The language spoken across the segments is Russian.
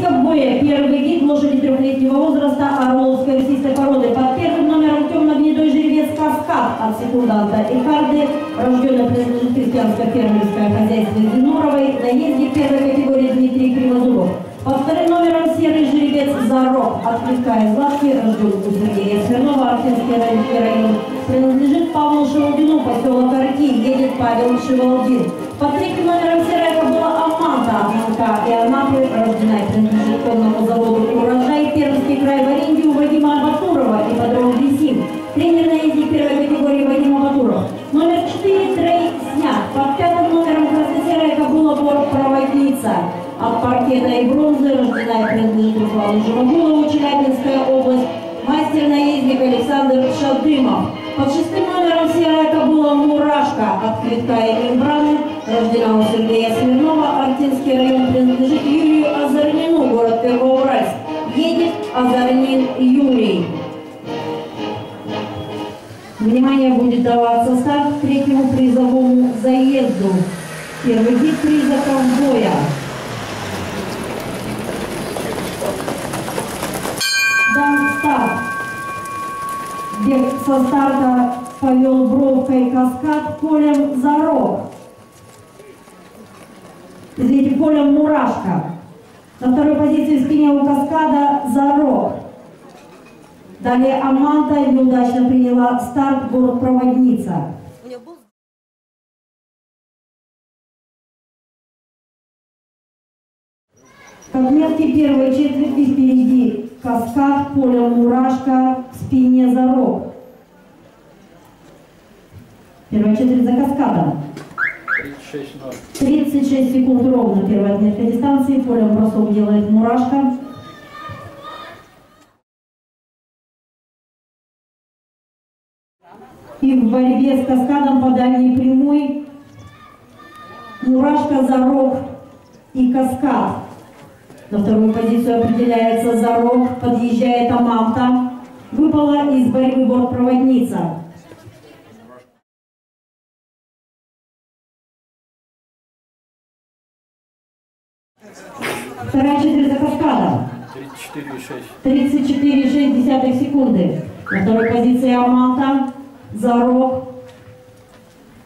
списка боя первый гид лошади трехлетнего возраста Орловской российской породы. Под первым номером темно-гнедой жеребец Каскад от секунданта Икарды, рожденный принадлежит крестьянско-фермерское хозяйство Зиноровой, наездник первой категории Дмитрий Кривозубов. Под вторым номером серый жеребец Зарок от Литка из Лавки, рожден у Сергея Смирнова, Архинский район, принадлежит Павлу Шевалдину, поселок Арки, едет Павел Шевалдин. Под третьим номером серая кобыла Аманта от Манка и принадлежит конному заводу «Урожай», Пермский край в аренде у Вадима Батурова и подром Висим. Тренер наездник первой категории Вадим Батуров. Номер 4 Трей снят. Под пятым номером красно-серая кобыла «Бор-проводница» от паркета и бронзы, рождена и принадлежит Руслану Живогулову, Челябинская область, мастер-наездник Александр Шадымов. Под шестым номером серая кобыла «Мурашка» от Квитка и Мембраны, рождена Сергея Смирнова, Артинский район принадлежит Юрию Озорнину, город Первоуральск. Едет Озорнин Юрий. Внимание будет даваться старт третьему призовому заезду. Первый вид приза ковбоя. Дан старт. Бег со старта повел бровкой каскад полем Зарок. Извините, полем Мурашка. На второй позиции в спине у каскада Зарок. Далее Аманта неудачно приняла старт город-проводница. К отметке первой четверти впереди каскад, поле мурашка, в спине зарок. Первая четверть за каскадом. 36-0. 36 секунд ровно первая отметка дистанции. Поле бросок делает мурашка. И в борьбе с каскадом по дальней прямой мурашка, зарок и каскад. На вторую позицию определяется Зарок, подъезжает Амамта. Выпала из борьбы бортпроводница. Вторая четверть за каскадом. 34,6. 34,6 секунды. На второй позиции Аманта, Зарок,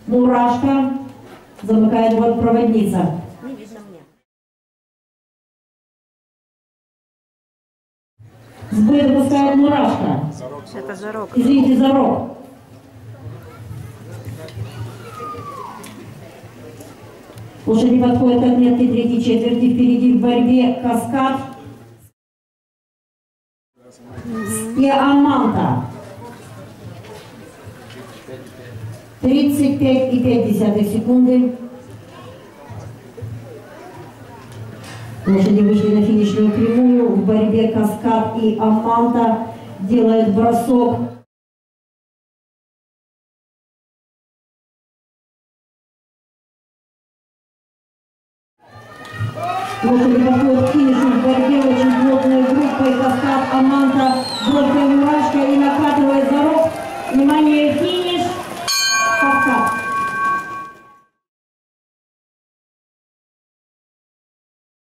Мурашка, замыкает бортпроводница. С боя допускает Мурашка. Это зарок. Извините, Зарок. Лошади подходят к отметке третьей четверти. Впереди в борьбе Каскад и Аманта. 35,5 секунды. Лошади вышли на финишную прямую каскад и Аманта делает бросок. Лошади подходят к финишу в борьбе очень плотной группой. Каскад Аманта, горькая мурашка и накатывает за рог. Внимание, финиш. Каскад.